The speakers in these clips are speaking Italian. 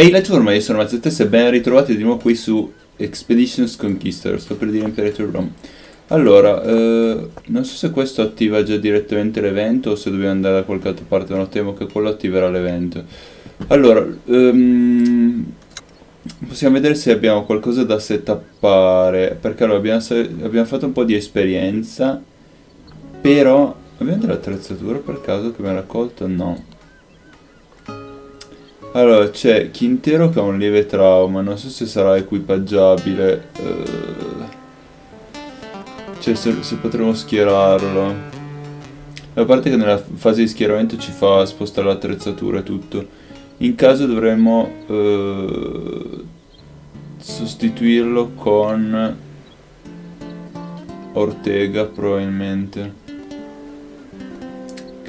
Ehi la ciurma, io sono Mazzettessa e ben ritrovati di nuovo qui su Expeditions Conquistador, sto per dire Imperator Rome. Allora, eh, non so se questo attiva già direttamente l'evento o se dobbiamo andare da qualche altra parte, non temo che quello attiverà l'evento. Allora, ehm, possiamo vedere se abbiamo qualcosa da settappare, perché allora abbiamo, abbiamo fatto un po' di esperienza, però abbiamo dell'attrezzatura per caso che abbiamo raccolto? No. Allora, c'è Quintero che ha un lieve trauma, non so se sarà equipaggiabile. Uh, cioè, se, se, potremo schierarlo. A parte che nella fase di schieramento ci fa spostare l'attrezzatura e tutto. In caso dovremmo uh, sostituirlo con Ortega, probabilmente.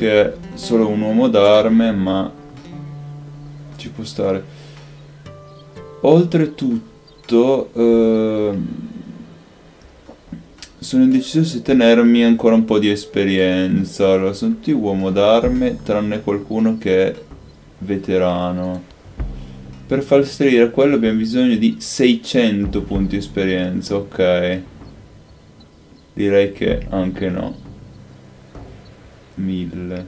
Che solo un uomo d'arme, ma ci può stare. Oltretutto, eh, sono indeciso se tenermi ancora un po' di esperienza. Allora, sono tutti uomo d'arme, tranne qualcuno che è veterano. Per far salire quello abbiamo bisogno di 600 punti esperienza, ok. Direi che anche no. 1000.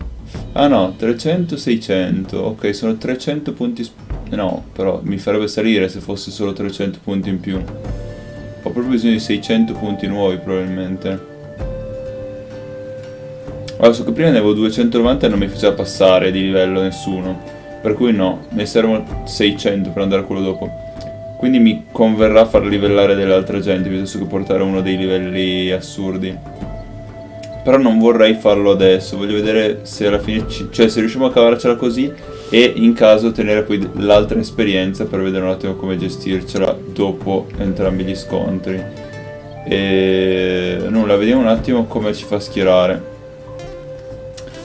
Ah no, 300, 600. Ok, sono 300 punti... No, però mi farebbe salire se fosse solo 300 punti in più. Ho proprio bisogno di 600 punti nuovi probabilmente. Allora, so che prima ne avevo 290 e non mi faceva passare di livello nessuno. Per cui no, ne servono 600 per andare a quello dopo. Quindi mi converrà far livellare delle altre gente piuttosto che portare uno dei livelli assurdi. Però non vorrei farlo adesso, voglio vedere se alla fine, ci, cioè se riusciamo a cavarcela così e in caso tenere poi l'altra esperienza per vedere un attimo come gestircela dopo entrambi gli scontri. E nulla, vediamo un attimo come ci fa schierare.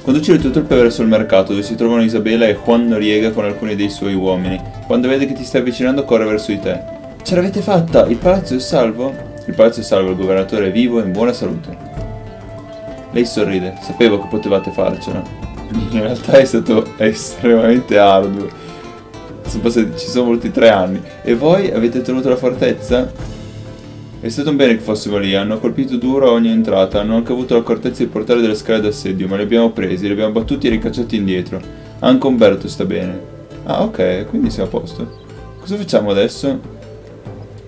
Conducere tutto il pe verso il mercato dove si trovano Isabella e Juan Noriega con alcuni dei suoi uomini. Quando vede che ti stai avvicinando corre verso di te. Ce l'avete fatta! Il palazzo è salvo? Il palazzo è salvo, il governatore è vivo e in buona salute. Lei sorride, sapevo che potevate farcela. In realtà è stato estremamente arduo. Sono passati, ci sono voluti tre anni. E voi avete tenuto la fortezza? È stato un bene che fossimo lì, hanno colpito duro a ogni entrata, hanno anche avuto l'accortezza di portare delle scale d'assedio, ma li abbiamo presi, li abbiamo battuti e ricacciati indietro. Anche Umberto sta bene. Ah, ok, quindi siamo a posto. Cosa facciamo adesso?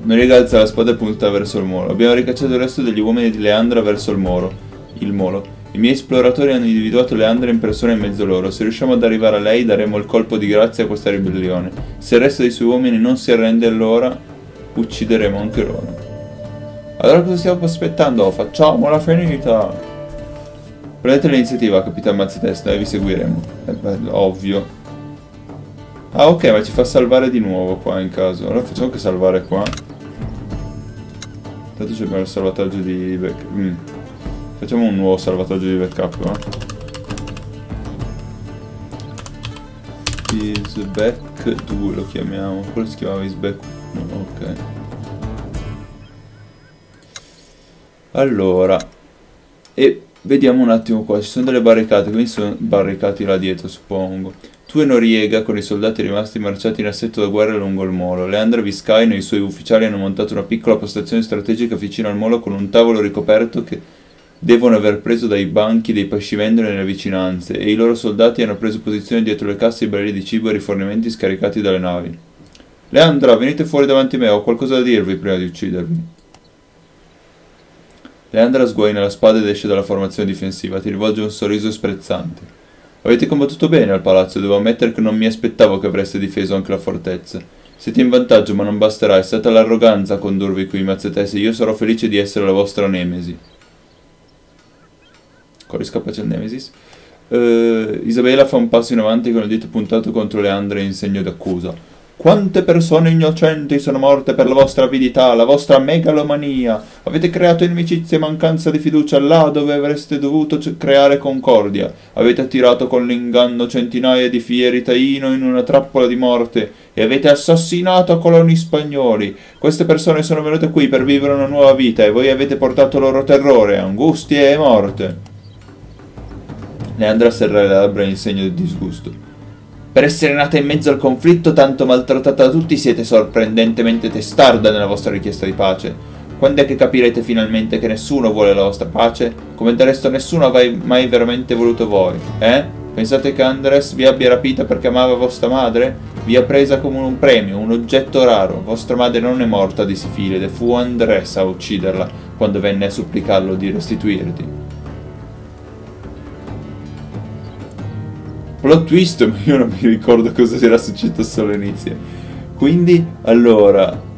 Noriega alza la spada e punta verso il muro. Abbiamo ricacciato il resto degli uomini di Leandra verso il muro il molo. I miei esploratori hanno individuato Leandra in persona in mezzo loro. Se riusciamo ad arrivare a lei, daremo il colpo di grazia a questa ribellione. Se il resto dei suoi uomini non si arrende allora, uccideremo anche loro. Allora cosa stiamo aspettando? Facciamola finita! Prendete l'iniziativa, Capitan Mazzatesta, e vi seguiremo. È bello, ovvio. Ah, ok, ma ci fa salvare di nuovo qua in caso. Allora facciamo anche salvare qua. Intanto abbiamo il salvataggio di... Mm. Facciamo un nuovo salvataggio di backup qua. Isback 2 lo chiamiamo. Quello si chiamava Isback 1, ok. Allora. E vediamo un attimo qua. Ci sono delle barricate, quindi sono barricati là dietro, suppongo. Tu e Noriega, con i soldati rimasti marciati in assetto da guerra lungo il molo. Leandra Viscaino e i suoi ufficiali hanno montato una piccola postazione strategica vicino al molo con un tavolo ricoperto che devono aver preso dai banchi dei pascivendoli nelle vicinanze e i loro soldati hanno preso posizione dietro le casse e i barili di cibo e rifornimenti scaricati dalle navi. Leandra, venite fuori davanti a me, ho qualcosa da dirvi prima di uccidervi. Leandra sguaina la spada ed esce dalla formazione difensiva, ti rivolge un sorriso sprezzante. Avete combattuto bene al palazzo devo ammettere che non mi aspettavo che avreste difeso anche la fortezza. Siete in vantaggio, ma non basterà, è stata l'arroganza a condurvi qui, Mazzetese, io sarò felice di essere la vostra nemesi. Coris Capacel Nemesis. Uh, Isabella fa un passo in avanti con il dito puntato contro Leandra in segno d'accusa. Quante persone innocenti sono morte per la vostra avidità, la vostra megalomania. Avete creato inimicizia e mancanza di fiducia là dove avreste dovuto creare concordia. Avete attirato con l'inganno centinaia di fieri taino in una trappola di morte e avete assassinato coloni spagnoli. Queste persone sono venute qui per vivere una nuova vita e voi avete portato loro terrore, angustie e morte. Leandra serra le labbra in segno di disgusto. Per essere nata in mezzo al conflitto tanto maltrattata da tutti siete sorprendentemente testarda nella vostra richiesta di pace. Quando è che capirete finalmente che nessuno vuole la vostra pace? Come del resto nessuno ha mai veramente voluto voi, eh? Pensate che Andres vi abbia rapita perché amava vostra madre? Vi ha presa come un premio, un oggetto raro. Vostra madre non è morta di sifilide, fu Andres a ucciderla quando venne a supplicarlo di restituirti. Plot twist, ma io non mi ricordo cosa era successo all'inizio. Quindi, allora...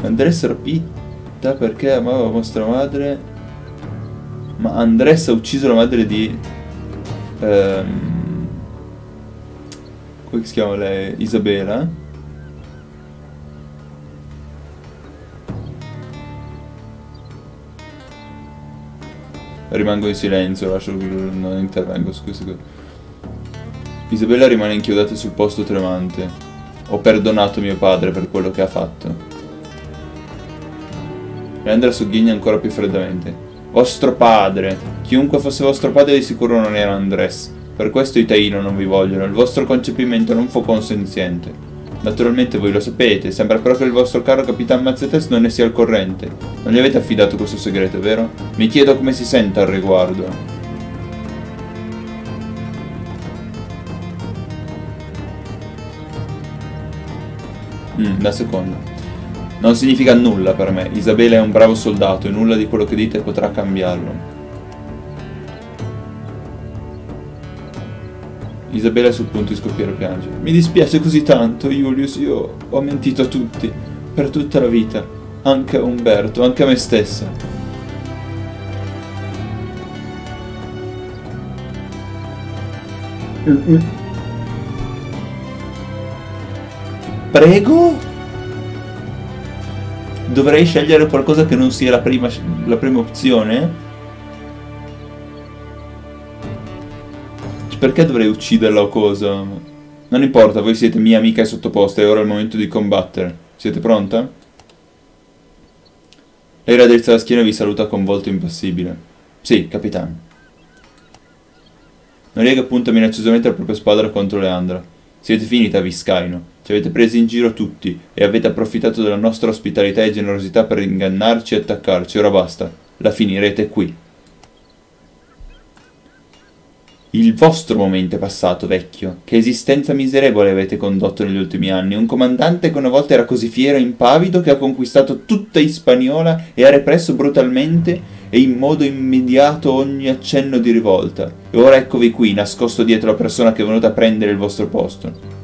Andressa rapita perché amava vostra madre. Ma Andressa ha ucciso la madre di... Ehm, come si chiama lei? Isabella? Rimango in silenzio, lascio, non intervengo su queste cose. Isabella rimane inchiodata sul posto tremante. Ho perdonato mio padre per quello che ha fatto. Leandra sogghigna ancora più freddamente. Vostro padre! Chiunque fosse vostro padre di sicuro non era Andres. Per questo i Taino non vi vogliono. Il vostro concepimento non fu consenziente. Naturalmente voi lo sapete, sembra però che il vostro caro Capitan Mazzetes non ne sia al corrente. Non gli avete affidato questo segreto, vero? Mi chiedo come si senta al riguardo. Mm, la seconda. Non significa nulla per me. Isabella è un bravo soldato e nulla di quello che dite potrà cambiarlo. Isabella è sul punto di scoppiare a piangere. Mi dispiace così tanto, Julius. Io ho mentito a tutti. Per tutta la vita. Anche a Umberto, anche a me stessa. Mm-mm. Prego? Dovrei scegliere qualcosa che non sia la prima, la prima opzione? Perché dovrei ucciderla o cosa? Non importa, voi siete mia amica e sottoposta, è ora il momento di combattere. Siete pronta? Lei raddrizza la schiena e vi saluta con volto impassibile. Sì, capitano. Noriega punta minacciosamente la propria spada contro Leandra. Siete finita, Viscaino. Ci avete presi in giro tutti e avete approfittato della nostra ospitalità e generosità per ingannarci e attaccarci. Ora basta. La finirete qui. Il vostro momento è passato, vecchio. Che esistenza miserevole avete condotto negli ultimi anni. Un comandante che una volta era così fiero e impavido che ha conquistato tutta Hispaniola e ha represso brutalmente e in modo immediato ogni accenno di rivolta. E ora eccovi qui, nascosto dietro la persona che è venuta a prendere il vostro posto.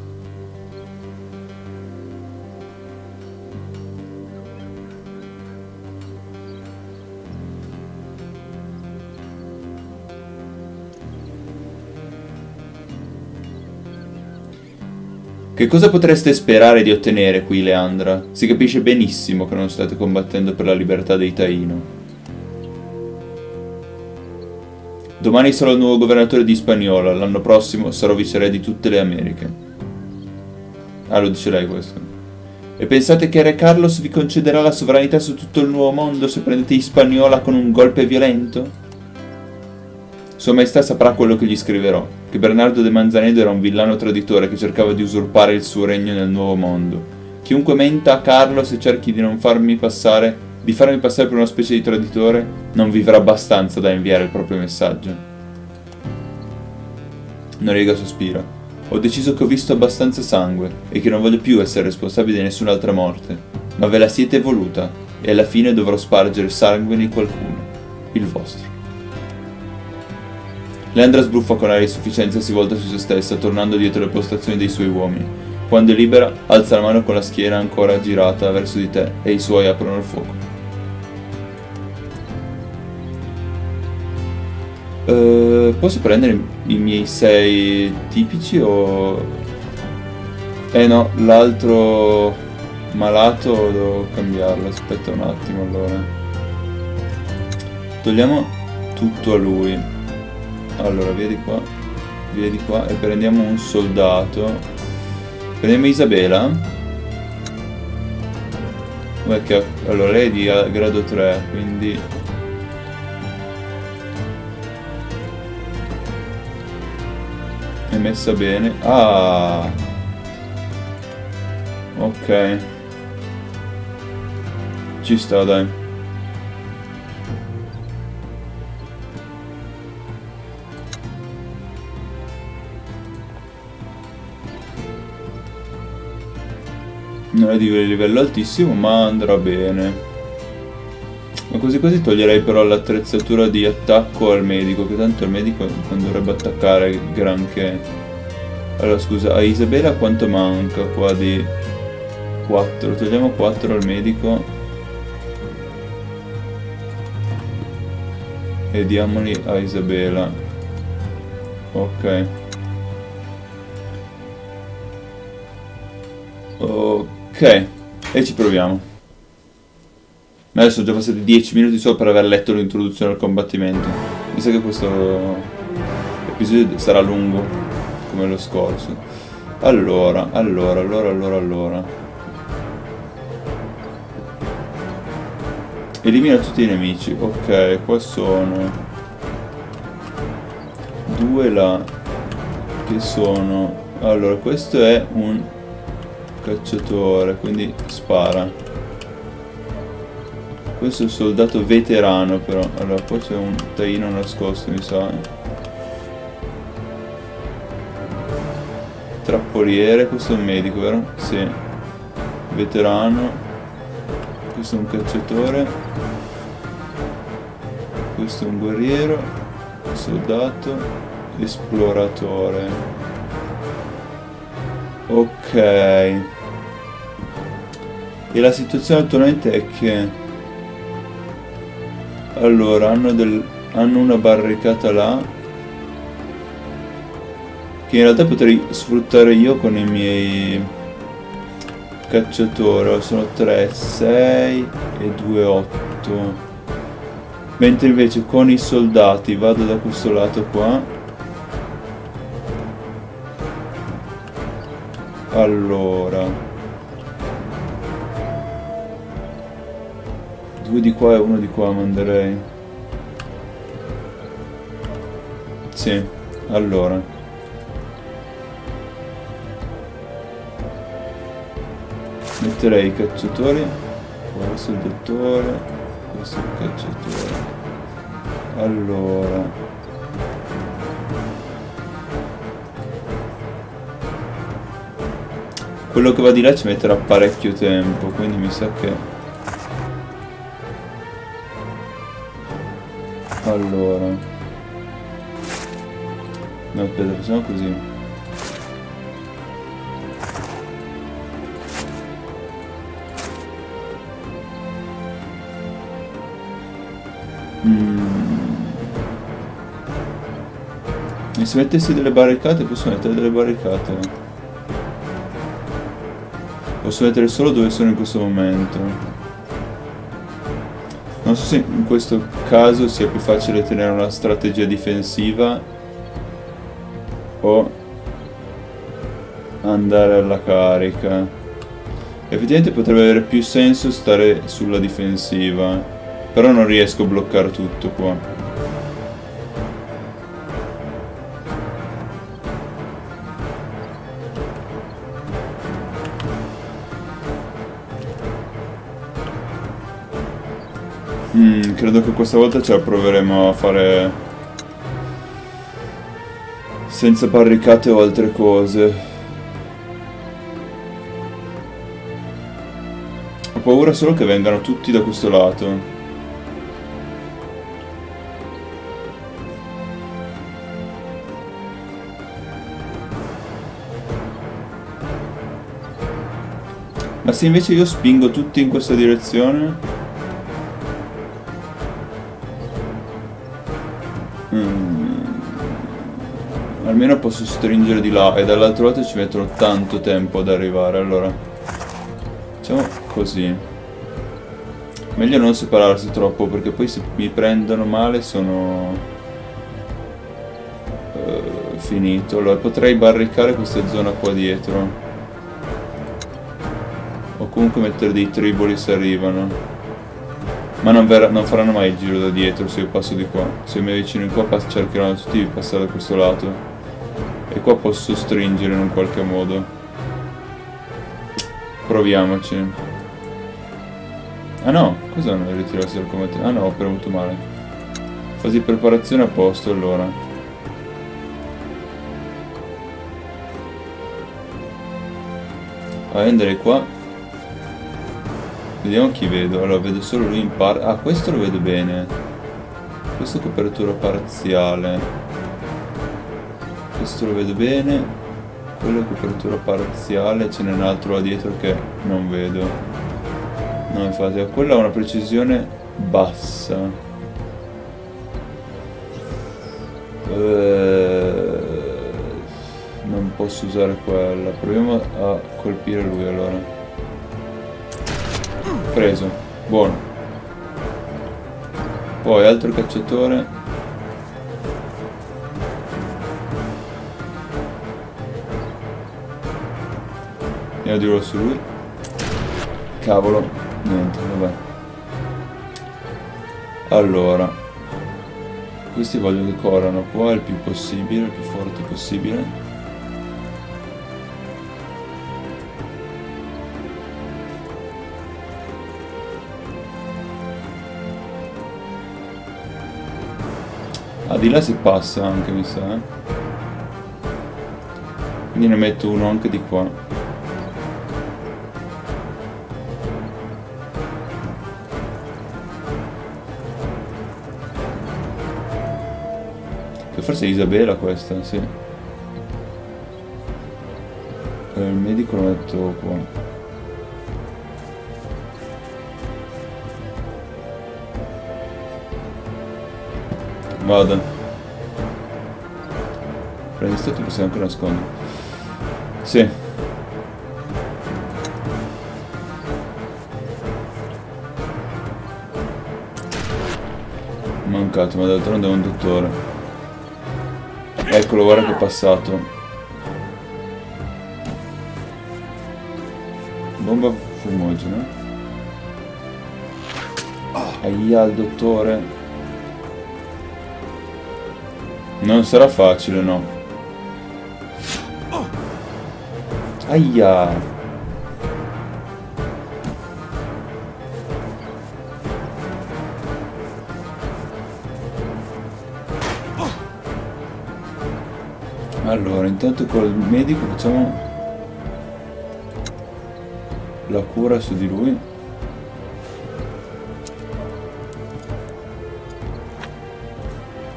Che cosa potreste sperare di ottenere qui, Leandra? Si capisce benissimo che non state combattendo per la libertà dei Taino. Domani sarò il nuovo governatore di Spagnola, l'anno prossimo sarò viceré di tutte le Americhe. Ah, lo dice lei questo. E pensate che Re Carlos vi concederà la sovranità su tutto il nuovo mondo se prendete Hispaniola con un golpe violento? Sua Maestà saprà quello che gli scriverò, che Bernardo de Manzanedo era un villano traditore che cercava di usurpare il suo regno nel nuovo mondo. Chiunque menta a Carlos e cerchi di non farmi passare, di farmi passare per una specie di traditore, non vivrà abbastanza da inviare il proprio messaggio. Noriega sospira. Ho deciso che ho visto abbastanza sangue e che non voglio più essere responsabile di nessun'altra morte, ma ve la siete voluta e alla fine dovrò spargere sangue di qualcuno, il vostro. Leandra sbruffa con aria di sufficienza e si volta su se stessa, tornando dietro le postazioni dei suoi uomini. Quando è libera, alza la mano con la schiena ancora girata verso di te e i suoi aprono il fuoco. Uh, posso prendere i miei sei tipici o... Eh no, l'altro malato devo cambiarlo, aspetta un attimo allora. Togliamo tutto a lui. Allora, via di qua, via di qua e prendiamo un soldato. Prendiamo Isabela. Perché, allora lei è di grado 3, quindi... È messa bene. Ah! Ok. Ci sta, dai. Non è di livello altissimo, ma andrà bene. Ma così così toglierei però l'attrezzatura di attacco al medico, che tanto il medico non dovrebbe attaccare granché. Allora scusa, a Isabella quanto manca qua di 4? Togliamo 4 al medico. e diamoli a Isabella ok ok e ci proviamo. Adesso sono già passati 10 minuti solo per aver letto l'introduzione al combattimento. Mi sa che questo episodio sarà lungo come lo scorso. Allora allora allora allora allora. Elimina tutti i nemici. Ok, qua sono due là che sono allora questo è un cacciatore quindi spara. Questo è un soldato veterano però. Allora qua c'è un taino nascosto mi sa. Trappoliere questo è un medico vero? sì. Veterano. Questo è un cacciatore. Questo è un guerriero. Soldato. Esploratore. Ok e la situazione attualmente è che allora hanno, del, hanno una barricata là che in realtà potrei sfruttare io con i miei cacciatore sono 3, 6 e 2, 8 mentre invece con i soldati vado da questo lato qua. Allora due di qua e uno di qua manderei. Sì allora. Metterei i cacciatori. Questo il dottore questo il cacciatore. Allora. Quello che va di là ci metterà parecchio tempo quindi mi sa che allora no aspetta facciamo così E se mettessi delle barricate posso mettere delle barricate. Posso mettere solo dove sono in questo momento. Non so se in questo caso sia più facile tenere una strategia difensiva o andare alla carica. Effettivamente potrebbe avere più senso stare sulla difensiva, però non riesco a bloccare tutto qua. Credo che questa volta ce la proveremo a fare senza barricate o altre cose. Ho paura solo che vengano tutti da questo lato. Ma se invece io spingo tutti in questa direzione... Almeno posso stringere di là e dall'altro lato ci mettono tanto tempo ad arrivare, allora. Facciamo così. Meglio non separarsi troppo perché poi se mi prendono male sono... Uh, finito. Allora potrei barricare questa zona qua dietro. O comunque mettere dei triboli se arrivano. Ma non, non, faranno mai il giro da dietro se io passo di qua. Se mi avvicino in qua cercheranno tutti di passare da questo lato. E qua posso stringere in un qualche modo. Proviamoci. Ah no, cosa non ritirarsi dal combattimento? Ah no, ho premuto male. Fase di preparazione a posto allora. A vendere qua. Vediamo chi vedo. Allora, vedo solo lui in parte. Ah, questo lo vedo bene. Questa copertura parziale questo lo vedo bene. Quello è copertura parziale ce n'è un altro là dietro che non vedo. No infatti quella ha una precisione bassa. Eh, non posso usare quella. Proviamo a colpire lui allora. Preso. Buono. Poi altro cacciatore Andiamo di su lui. Cavolo. Niente, vabbè. Allora. Questi voglio che corrano qua il più possibile, il più forte possibile. Ah, di là si passa anche, mi sa, eh. Quindi ne metto uno anche di qua. Forse è Isabella questa, sì. Eh, il medico lo metto qua. Vado. Prendi sto ti possiamo anche nascondere. Sì. Mancato, ma d'altronde è un dottore. Eccolo, guarda che è passato. Bomba fumogena. Aia, il dottore. Non sarà facile, no. Aia. Intanto col medico facciamo la cura su di lui.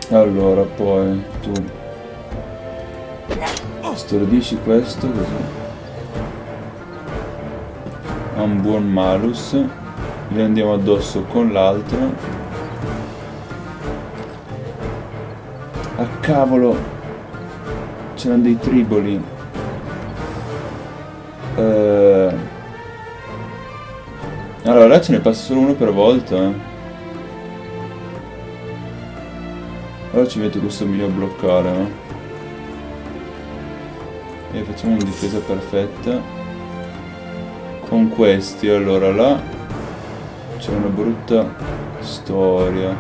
Allora, poi tu stordisci questo così. Ha un buon malus. Gli andiamo addosso con l'altro. A ah, cavolo! C'erano dei triboli uh, allora ce ne passa solo uno per volta eh. allora ci metto questo mio a bloccare eh. e facciamo una difesa perfetta con questi allora là c'è una brutta storia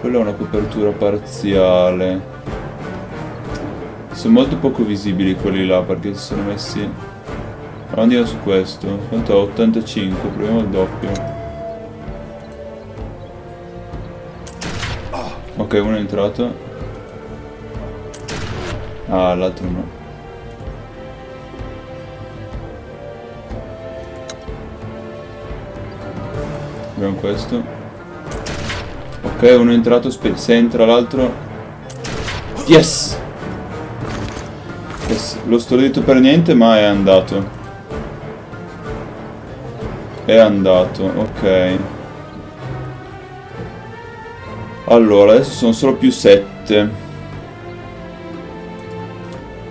quella è una copertura parziale sono molto poco visibili quelli là perché si sono messi... Allora andiamo su questo. Quanto ho? 85, proviamo il doppio. Ok, uno è entrato. Ah, l'altro no. Abbiamo questo. Ok, uno è entrato, se entra l'altro... Yes! L'ho stordito per niente ma è andato. È andato, ok. Allora, adesso sono solo più 7.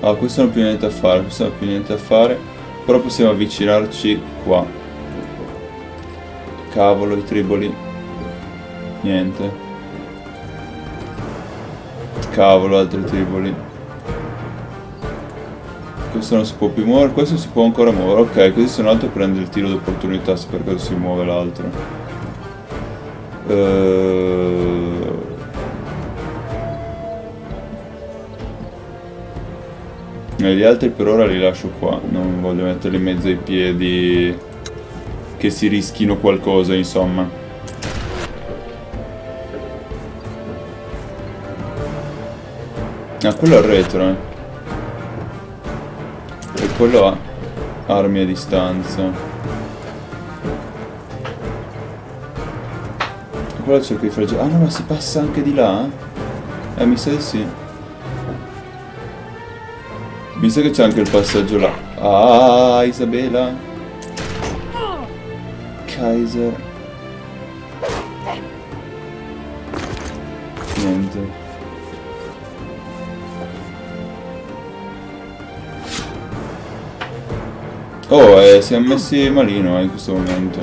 Ah, questo non ho più niente da fare, questo non ho più niente da fare. Però possiamo avvicinarci qua. Cavolo, i triboli. Niente. Cavolo, altri triboli. Questo non si può più muovere, questo si può ancora muovere. Ok, così se un altro prende il tiro d'opportunità se per caso si muove l'altro. Uh... Gli altri per ora li lascio qua, non voglio metterli in mezzo ai piedi che si rischino qualcosa, insomma. Ah, quello è il retro, eh. Quello ha armi a distanza. Quello cerco di fare... Ah no, ma si passa anche di là? Eh, mi sa di sì. Mi sa che c'è anche il passaggio là. Ah, Isabella. Kaiser. Oh, eh, siamo messi malino eh, in questo momento.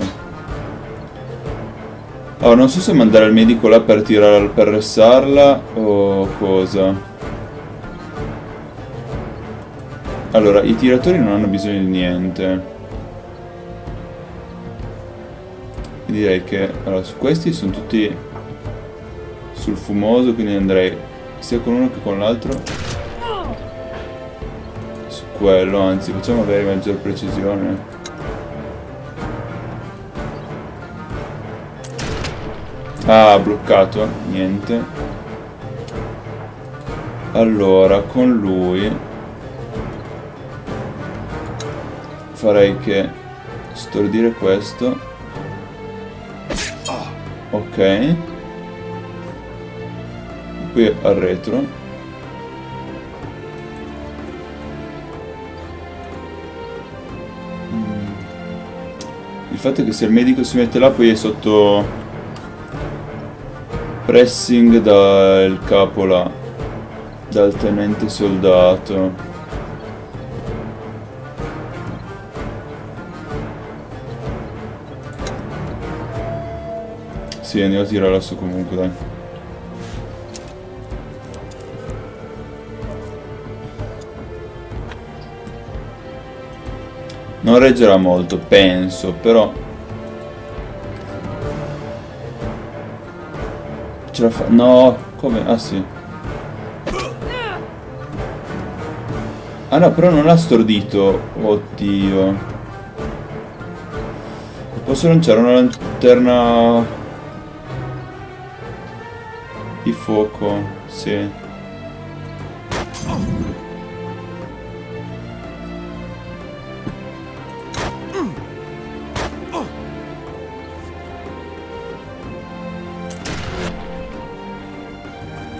Oh, non so se mandare il medico là per tirare per ressarla o cosa. Allora, i tiratori non hanno bisogno di niente. Direi che... Allora, su questi sono tutti sul fumoso, quindi andrei sia con uno che con l'altro. Quello, anzi, facciamo avere maggior precisione. Ah, bloccato, niente. Allora, con lui farei che stordire questo ok qui al retro il fatto è che se il medico si mette là poi è sotto pressing dal capo là dal tenente soldato Sì, andiamo a tirare lassù comunque, dai. Non reggerà molto, penso, però... Ce la fa... No, come? Ah sì. Ah no, però non l'ha stordito. Oddio. Posso lanciare una lanterna di fuoco, sì.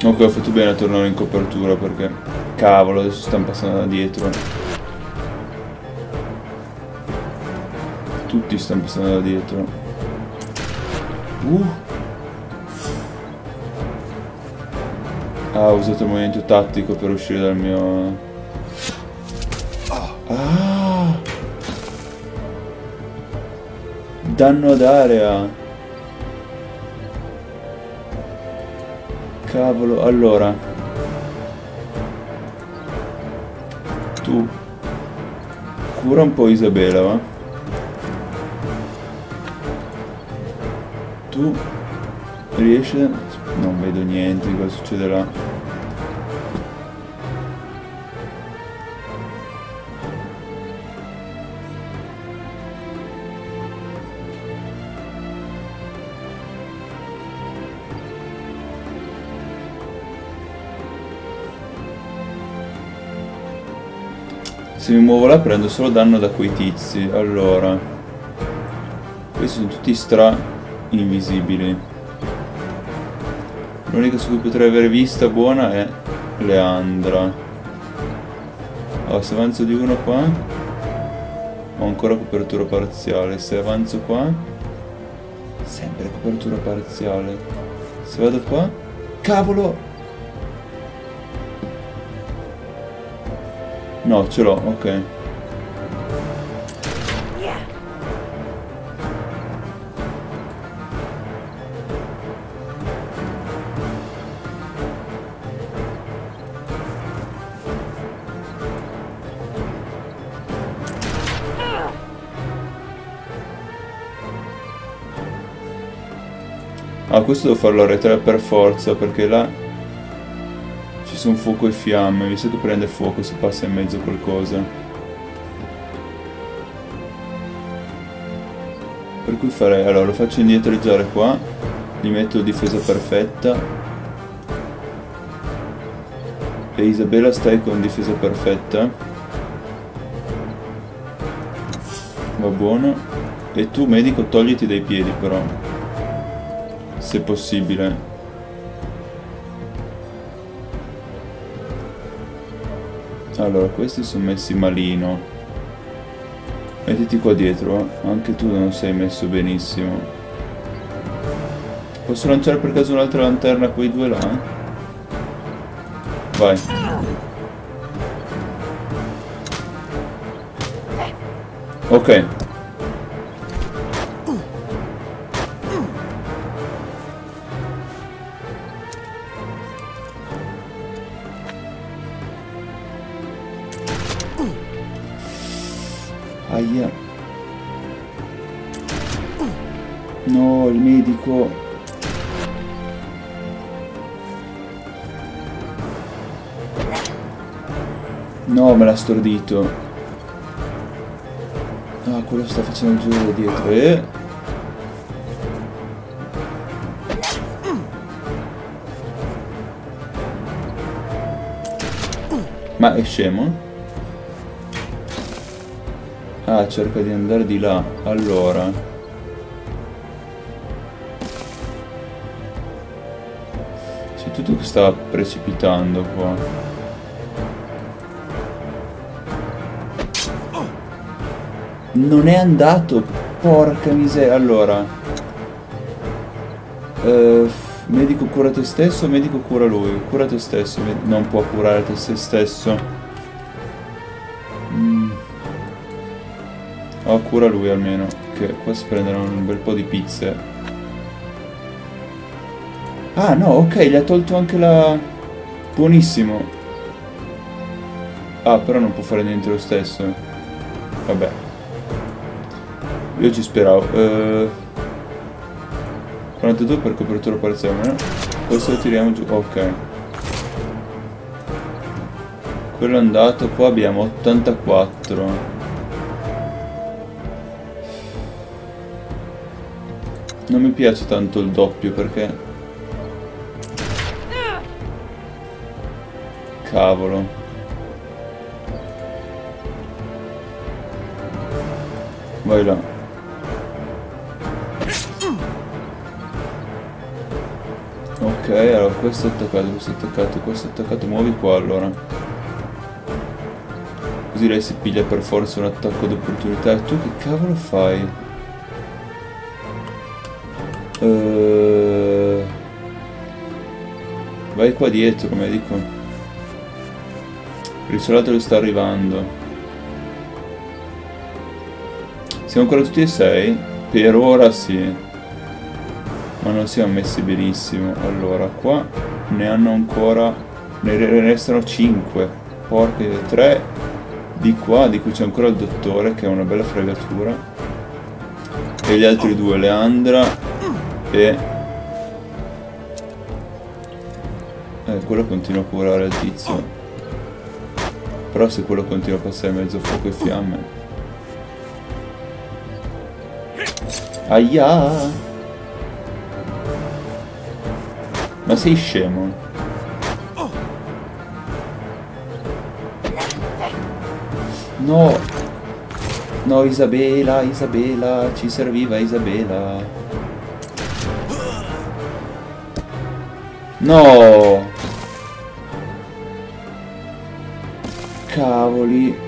Ok, ho fatto bene a tornare in copertura perché... Cavolo, adesso stanno passando da dietro. Tutti stanno passando da dietro. Uh! Ah, ho usato il movimento tattico per uscire dal mio... Ah! Danno ad area! Cavolo, allora... Tu... Cura un po' Isabella, va? Tu... Riesci... Non vedo niente cosa succederà. Se mi muovo là prendo solo danno da quei tizi. Allora. Questi sono tutti stra invisibili. L'unica su cui potrei avere vista buona è Leandra. Allora, se avanzo di uno qua... Ho ancora copertura parziale. Se avanzo qua... Sempre copertura parziale. Se vado qua... Cavolo! No, ce l'ho, ok. Ah, questo devo farlo a re per forza, perché là ci sono fuoco e fiamme, visto che prende fuoco se passa in mezzo qualcosa. Per cui farei, allora lo faccio indietreggiare qua, gli metto difesa perfetta. E Isabella stai con difesa perfetta. Va buono. E tu medico togliti dai piedi però se possibile. Allora, questi sono messi malino. Mettiti qua dietro, anche tu non sei messo benissimo. Posso lanciare per caso un'altra lanterna a quei due là? Vai. Ok. Me l'ha stordito. Ah, quello sta facendo giro da dietro. Eh. Ma è scemo? Ah, cerca di andare di là. Allora. C'è tutto che sta precipitando qua. Non è andato. Porca miseria. Allora. Uh, medico cura te stesso, medico cura lui. Cura te stesso. Non può curare te stesso. Oh, cura lui almeno, che qua si prenderanno un bel po' di pizze. Ah, no, ok, gli ha tolto anche la... Buonissimo. Ah, però non può fare niente lo stesso. Vabbè. Io ci speravo. Uh... 42 per copertura parziale? Questo lo tiriamo giù. Ok. Quello è andato, qua abbiamo 84. Non mi piace tanto il doppio perché... Cavolo. Vai là. Ok, allora questo è attaccato, questo è attaccato, questo è attaccato, muovi qua allora. Così lei si piglia per forza un attacco d'opportunità. E tu che cavolo fai? Uh, vai qua dietro, medico. Il risolato sta arrivando. Siamo ancora tutti e sei? Per ora sì. Ma non siamo messi benissimo. Allora, qua ne hanno ancora... Ne restano 5. Porche 3 di qua, di cui c'è ancora il dottore, che è una bella fregatura. E gli altri due, Leandra e... Eh, quello continua a curare il tizio. Però se quello continua a passare mezzo fuoco e fiamme... Aia! Ma sei scemo? No! No, Isabela, Isabela, ci serviva Isabela. No! Cavoli.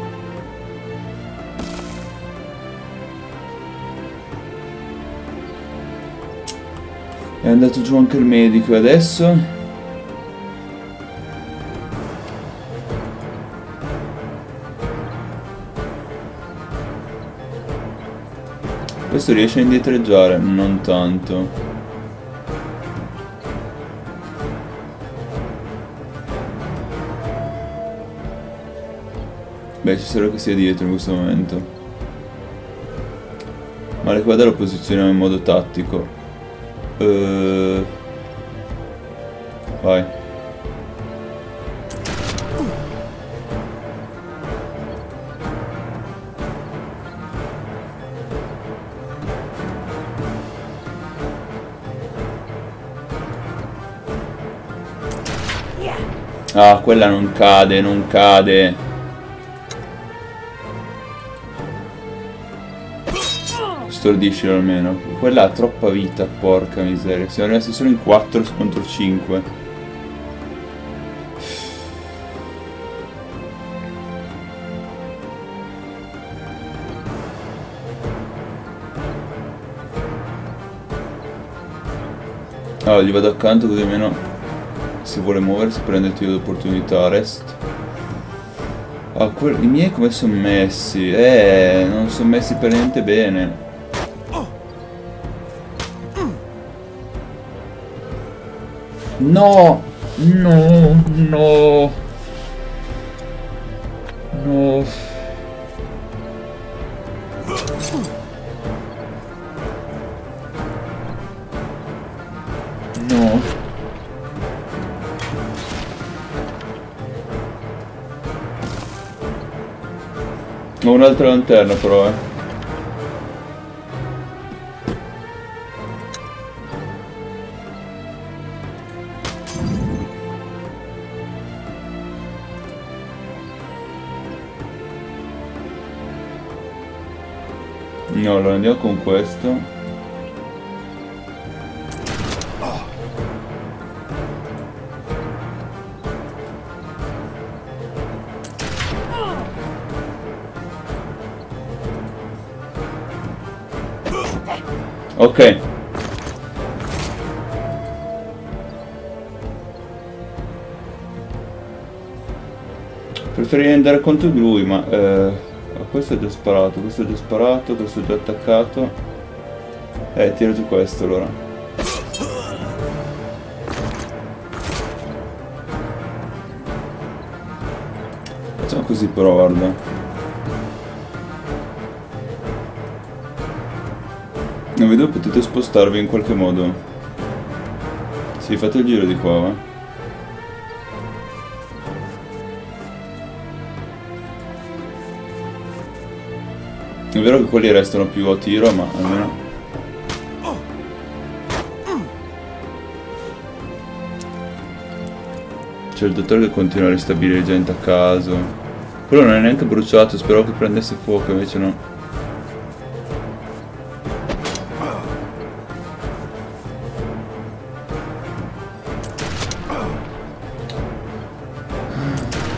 È andato giù anche il medico adesso. Questo riesce a indietreggiare, non tanto. Beh, ci sarà che sia dietro in questo momento. Ma le quadre lo posizioniamo in modo tattico. Uh... Vai. Ah, quella non cade, non cade. Stordiscilo almeno. Quella ha troppa vita, porca miseria. Siamo rimasti solo in 4 contro 5. Allora, gli vado accanto così almeno se vuole muoversi prende il tiro d'opportunità rest ah, i miei come sono messi eh non sono messi per niente bene no no no. No. No. Ho un'altra lanterna però, eh. No, allora andiamo con questo. Ok. Preferirei andare contro lui, ma... Eh, questo è già sparato, questo è già sparato, questo è già attaccato. Eh, tira giù questo allora. Facciamo così però, guarda. Non vedo potete spostarvi in qualche modo. Sì, fate il giro di qua, va. È vero che quelli restano più a tiro, ma almeno... C'è il dottore che continua a ristabilire gente a caso. Quello non è neanche bruciato, speravo che prendesse fuoco, invece no.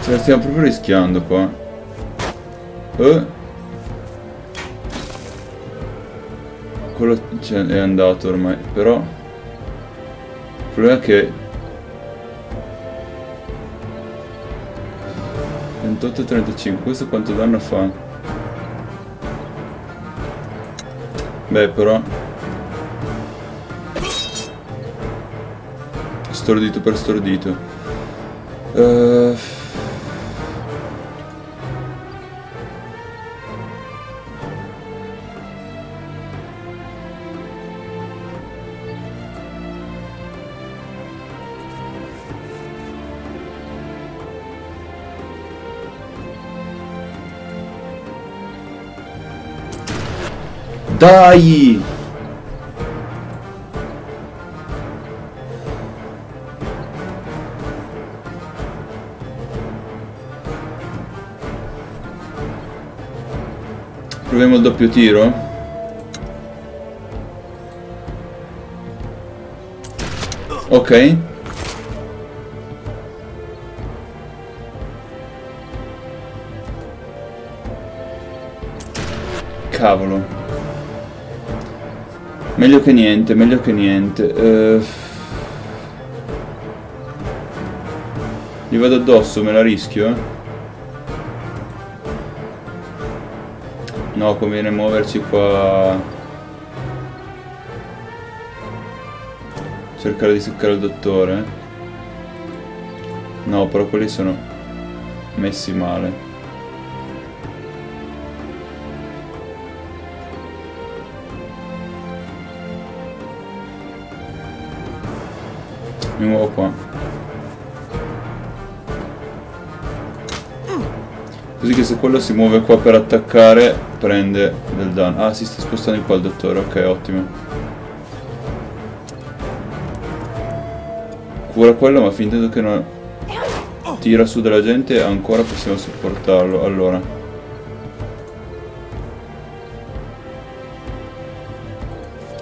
Cioè stiamo proprio rischiando qua. Eh. Quello è andato ormai, però... Il problema è che... 28-35, questo quanto danno fa? Beh, però... Stordito per stordito. Uh... Dai! Proviamo il doppio tiro. Ok. Cavolo. Meglio che niente, meglio che niente. Eh... Gli vado addosso, me la rischio, eh? No, conviene muoverci qua. Cercare di succare il dottore. No, però quelli sono messi male. Mi muovo qua. Così che se quello si muove qua per attaccare, prende del danno. Ah, si sta spostando qua il dottore, ok, ottimo. Cura quello, ma finendo che non tira su della gente, ancora possiamo sopportarlo. Allora.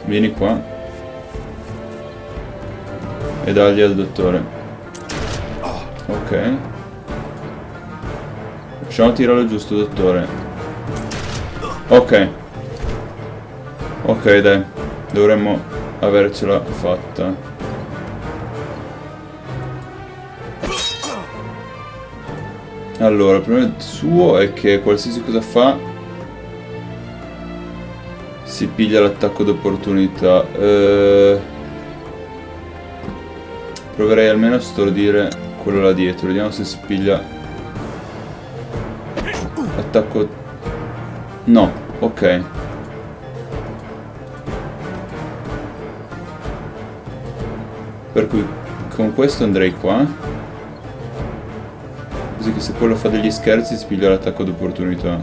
Vieni qua e dagli al dottore. Ok. Riusciamo a tirarlo giusto, dottore. Ok. Ok, dai. Dovremmo avercela fatta. Allora, il problema suo è che qualsiasi cosa fa si piglia l'attacco d'opportunità. Eh... Proverei almeno a stordire quello là dietro. Vediamo se si piglia. Attacco. No, ok. Per cui con questo andrei qua. Così che se quello fa degli scherzi si piglia l'attacco d'opportunità.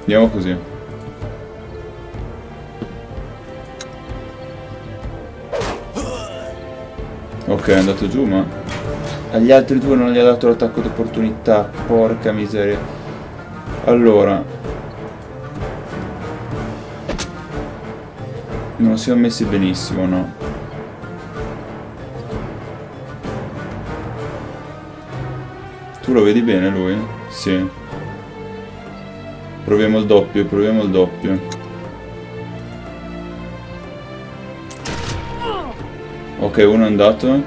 Andiamo così. Ok, è andato giù, ma... Agli altri due non gli ha dato l'attacco d'opportunità. Porca miseria. Allora... Non siamo messi benissimo, no? Tu lo vedi bene lui? Sì. Proviamo il doppio, proviamo il doppio. Ok, uno è andato.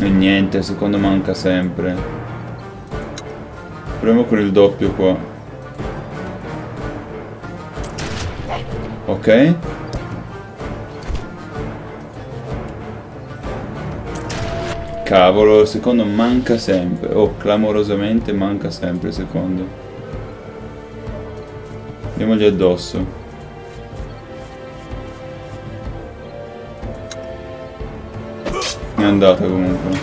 E niente, secondo manca sempre. Proviamo con il doppio qua. Ok. Cavolo, secondo manca sempre. Oh, clamorosamente manca sempre secondo. Andiamogli addosso. È andata comunque.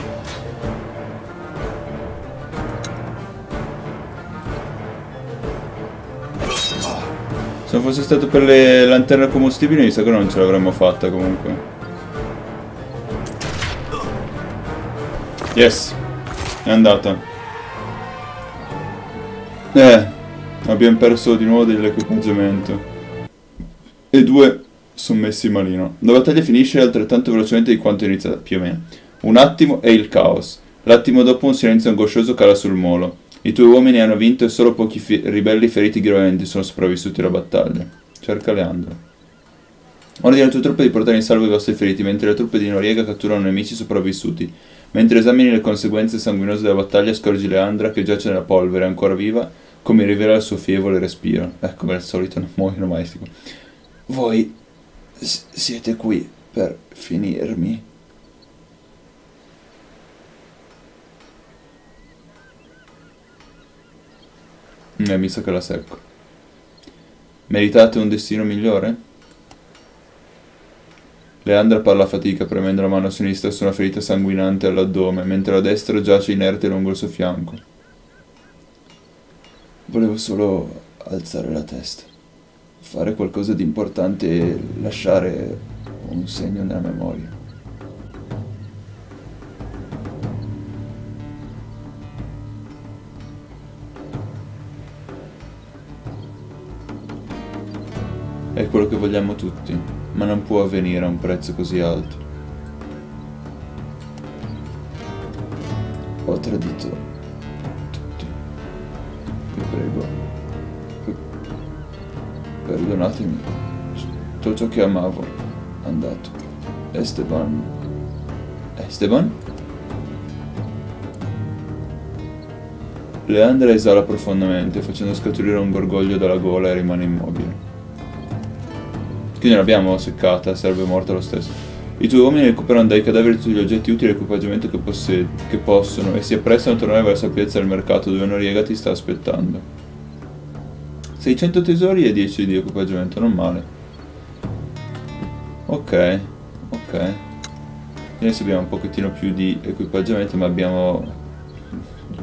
Se fosse stato per le lanterne combustibili mi sa che non ce l'avremmo fatta comunque. Yes, è andata. Eh, Abbiamo perso di nuovo dell'equipaggiamento. E due sono messi malino. La battaglia finisce altrettanto velocemente di quanto è iniziata, più o meno. Un attimo e il caos. L'attimo dopo un silenzio angoscioso cala sul molo. I tuoi uomini hanno vinto e solo pochi fi ribelli feriti gravemente sono sopravvissuti alla battaglia. Cerca Leandro. Ordina alle tue truppe di portare in salvo i vostri feriti, mentre le truppe di Noriega catturano nemici sopravvissuti. Mentre esamini le conseguenze sanguinose della battaglia, scorgi Leandra che giace nella polvere, ancora viva, come rivela il suo fievole respiro. Ecco, come al solito non muoiono mai. Stico. Voi siete qui per finirmi. Eh, mi sa che la secco. Meritate un destino migliore? Leandra parla a fatica, premendo la mano sinistra su una ferita sanguinante all'addome, mentre la destra giace inerte lungo il suo fianco. Volevo solo alzare la testa, fare qualcosa di importante e lasciare un segno nella memoria. È quello che vogliamo tutti, ma non può avvenire a un prezzo così alto. Ho tradito prego. Perdonatemi. Tutto che amavo è andato. Esteban. Esteban? Leandra esala profondamente, facendo scaturire un gorgoglio dalla gola e rimane immobile. Quindi l'abbiamo seccata, sarebbe morta lo stesso. I tuoi uomini recuperano dai cadaveri tutti gli oggetti utili e l'equipaggiamento che, che possono e si apprestano a tornare verso la piazza del mercato dove Noriega ti sta aspettando. 600 tesori e 10 di equipaggiamento, non male. Ok, ok. Adesso abbiamo un pochettino più di equipaggiamento, ma abbiamo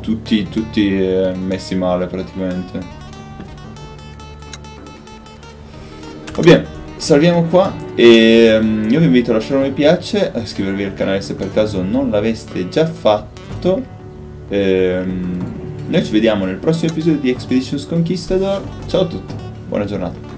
tutti, tutti eh, messi male praticamente. Va bene, salviamo qua e um, io vi invito a lasciare un mi piace, a iscrivervi al canale se per caso non l'aveste già fatto. Ehm, noi ci vediamo nel prossimo episodio di Expeditions Conquistador. Ciao a tutti, buona giornata.